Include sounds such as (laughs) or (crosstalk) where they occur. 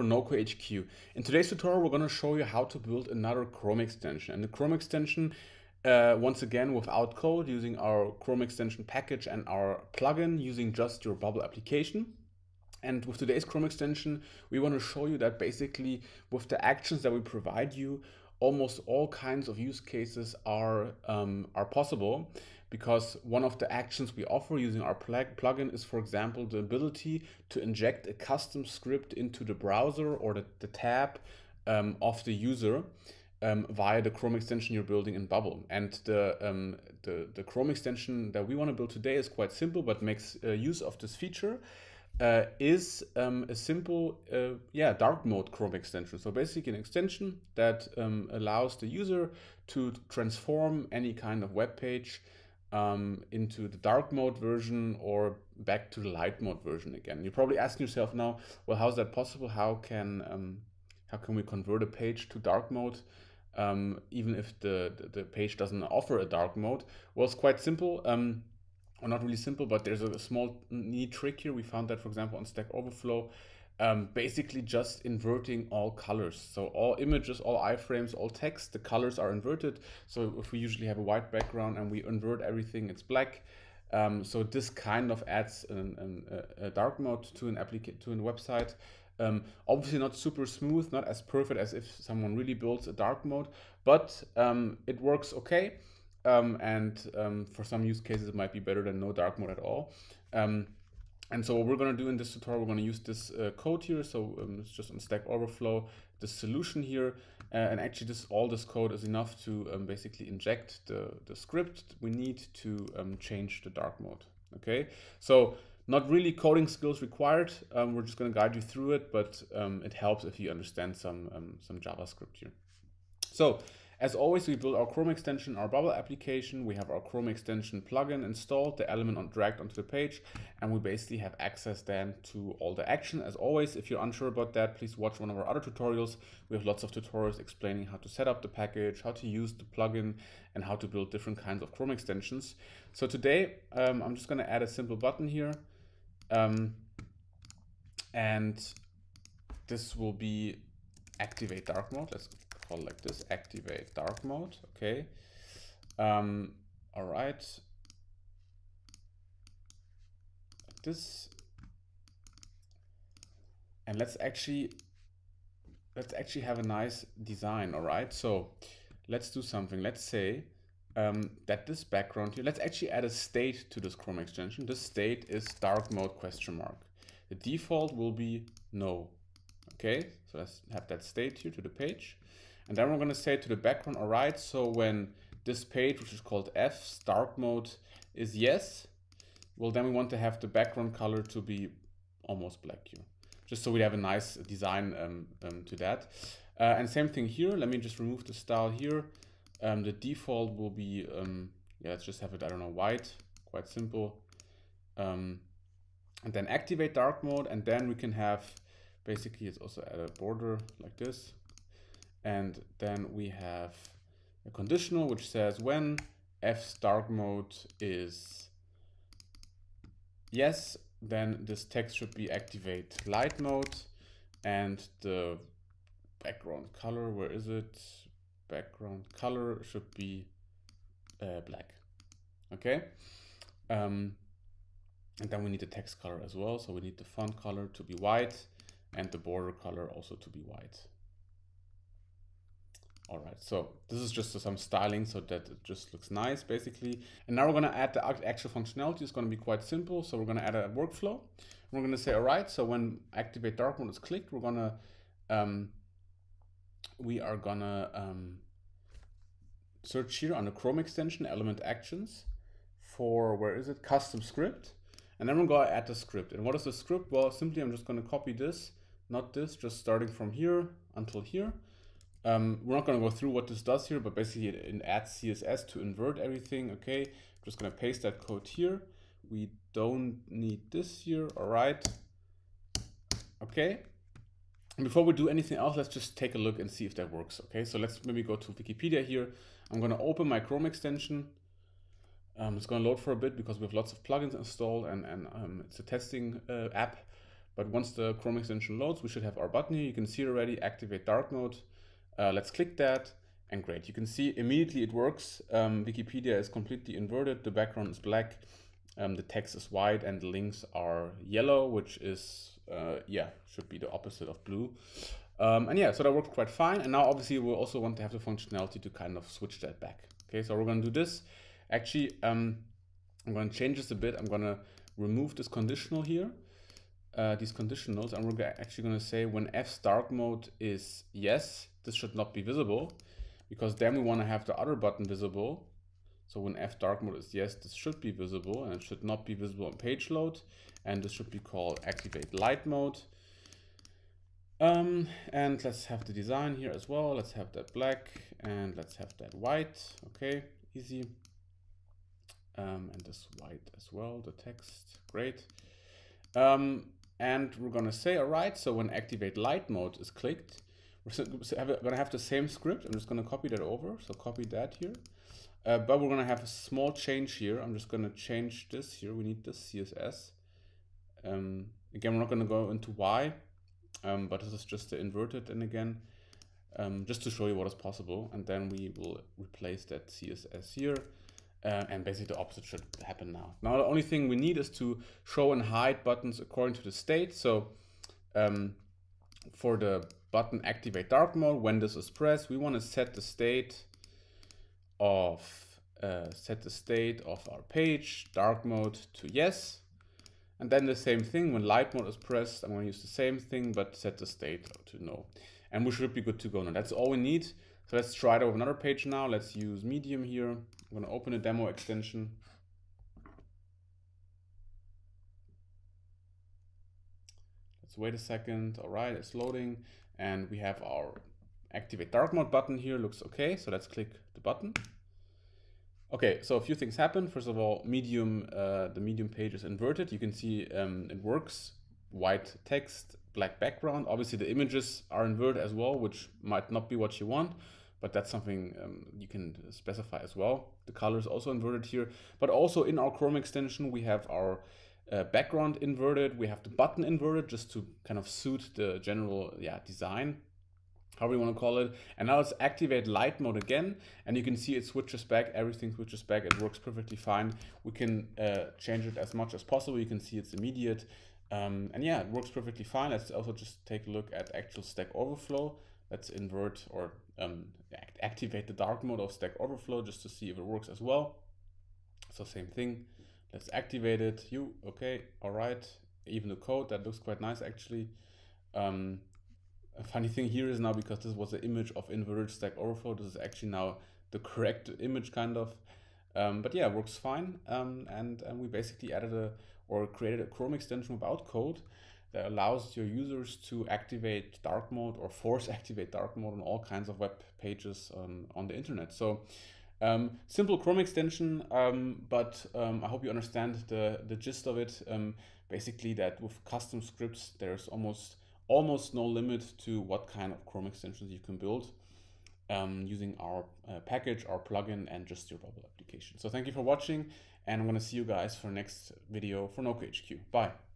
for Nocode HQ. In today's tutorial, we're going to show you how to build another Chrome extension. And the Chrome extension, uh, once again, without code, using our Chrome extension package and our plugin, using just your Bubble application. And with today's Chrome extension, we want to show you that basically with the actions that we provide you, almost all kinds of use cases are, um, are possible because one of the actions we offer using our plugin is, for example, the ability to inject a custom script into the browser or the, the tab um, of the user um, via the Chrome extension you're building in Bubble. And the, um, the, the, Chrome extension that we want to build today is quite simple, but makes uh, use of this feature. Uh, is um, a simple, uh, yeah, dark mode Chrome extension. So basically an extension that um, allows the user to transform any kind of web page um, into the dark mode version or back to the light mode version again. You're probably asking yourself now, well, how is that possible? How can um, how can we convert a page to dark mode, um, even if the, the, the page doesn't offer a dark mode? Well, it's quite simple. Um, or not really simple, but there's a small neat trick here. We found that, for example, on Stack Overflow um, basically just inverting all colors. So all images, all iframes, all text, the colors are inverted. So if we usually have a white background and we invert everything, it's black. Um, so this kind of adds an, an, a dark mode to an application to a website. Um, obviously not super smooth, not as perfect as if someone really builds a dark mode, but um, it works okay. Um, and um, for some use cases, it might be better than no dark mode at all. And so what we're going to do in this tutorial, we're going to use this uh, code here. So um, it's just on Stack Overflow, the solution here. Uh, and actually this all this code is enough to um, basically inject the, the script we need to um, change the dark mode. Okay, so not really coding skills required. Um, we're just going to guide you through it, but um, it helps if you understand some, um, some JavaScript here. So as always, we build our Chrome extension, our Bubble application. We have our Chrome extension plugin installed, the element on, dragged onto the page, and we basically have access then to all the action. As always, if you're unsure about that, please watch one of our other tutorials. We have lots of tutorials explaining how to set up the package, how to use the plugin, and how to build different kinds of Chrome extensions. So today, um, I'm just going to add a simple button here. Um, and this will be activate dark mode. Let's like this, activate dark mode, okay. Um, all right. This. And let's actually, let's actually have a nice design, all right? So let's do something. Let's say um, that this background here, let's actually add a state to this Chrome extension. This state is dark mode question mark. The default will be no. Okay, so let's have that state here to the page. And then we're going to say to the background, all right, so when this page, which is called F, dark mode, is yes, well, then we want to have the background color to be almost black here, just so we have a nice design um, um, to that. Uh, and same thing here. Let me just remove the style here. Um, the default will be, um, yeah, let's just have it, I don't know, white, quite simple. Um, and then activate dark mode. And then we can have, basically, it's also a border like this. And then we have a conditional which says when f's dark mode is yes, then this text should be activate light mode and the background color, where is it? Background color should be uh, black. Okay. Um, and then we need the text color as well. So we need the font color to be white and the border color also to be white. All right, so this is just some styling so that it just looks nice basically. And now we're gonna add the actual functionality. It's gonna be quite simple. So we're gonna add a workflow. We're gonna say, all right, so when activate dark mode is clicked, we're gonna, um, we are gonna um, search here on the Chrome extension, element actions for, where is it, custom script. And then we're gonna add the script. And what is the script? Well, simply I'm just gonna copy this, not this, just starting from here until here. Um, we're not going to go through what this does here, but basically it adds CSS to invert everything. Okay, I'm just going to paste that code here. We don't need this here. All right. Okay. And before we do anything else, let's just take a look and see if that works. Okay, so let's maybe go to Wikipedia here. I'm going to open my Chrome extension. Um, it's going to load for a bit because we have lots of plugins installed and, and um, it's a testing uh, app. But once the Chrome extension loads, we should have our button here. You can see already activate dark mode. Uh, let's click that and great. You can see immediately it works. Um, Wikipedia is completely inverted. The background is black. Um, the text is white and the links are yellow, which is, uh, yeah, should be the opposite of blue. Um, and yeah, so that worked quite fine. And now obviously we also want to have the functionality to kind of switch that back. Okay, so we're going to do this. Actually, um, I'm going to change this a bit. I'm going to remove this conditional here, uh, these conditionals, and we're actually going to say when F's dark mode is yes, this should not be visible because then we want to have the other button visible. So when F dark mode is yes, this should be visible and it should not be visible on page load. And this should be called activate light mode. Um, and let's have the design here as well. Let's have that black and let's have that white. Okay, easy. Um, and this white as well, the text, great. Um, and we're gonna say, all right, so when activate light mode is clicked, we're gonna have the same script. I'm just gonna copy that over. So copy that here. Uh, but we're gonna have a small change here. I'm just gonna change this here. We need this CSS. Um, again, we're not gonna go into why, um, but this is just the inverted and again, um, just to show you what is possible. And then we will replace that CSS here. Uh, and basically the opposite should happen now. Now the only thing we need is to show and hide buttons according to the state. So um, for the button activate dark mode. When this is pressed, we want to set the state of uh, set the state of our page dark mode to yes. And then the same thing when light mode is pressed, I'm going to use the same thing, but set the state to no. And we should be good to go now. That's all we need. So let's try it over another page now. Let's use Medium here. I'm going to open a demo extension. Wait a second. All right, it's loading and we have our activate dark mode button here looks okay. So let's click the button. Okay, so a few things happen. First of all, medium, uh, the medium page is inverted. You can see um, it works. White text, black background. Obviously the images are inverted as well, which might not be what you want, but that's something um, you can specify as well. The color is also inverted here, but also in our Chrome extension, we have our uh, background inverted. We have the button inverted just to kind of suit the general yeah, design, however you want to call it. And now let's activate light mode again. And you can see it switches back, everything switches back. It works perfectly fine. We can uh, change it as much as possible. You can see it's immediate. Um, and yeah, it works perfectly fine. Let's also just take a look at actual Stack Overflow. Let's invert or um, act activate the dark mode of Stack Overflow just to see if it works as well. So same thing. Let's activate it. You, okay, all right. Even the code, that looks quite nice actually. Um, a funny thing here is now because this was an image of inverted stack overflow, this is actually now the correct image kind of. Um, but yeah, works fine. Um, and, and we basically added a or created a Chrome extension without code that allows your users to activate dark mode or force (laughs) activate dark mode on all kinds of web pages on the internet. So um, simple Chrome extension, um, but um, I hope you understand the, the gist of it. Um, basically that with custom scripts, there's almost almost no limit to what kind of Chrome extensions you can build um, using our uh, package, our plugin, and just your Bubble application. So thank you for watching, and I'm going to see you guys for next video for NocodeHQ. Bye.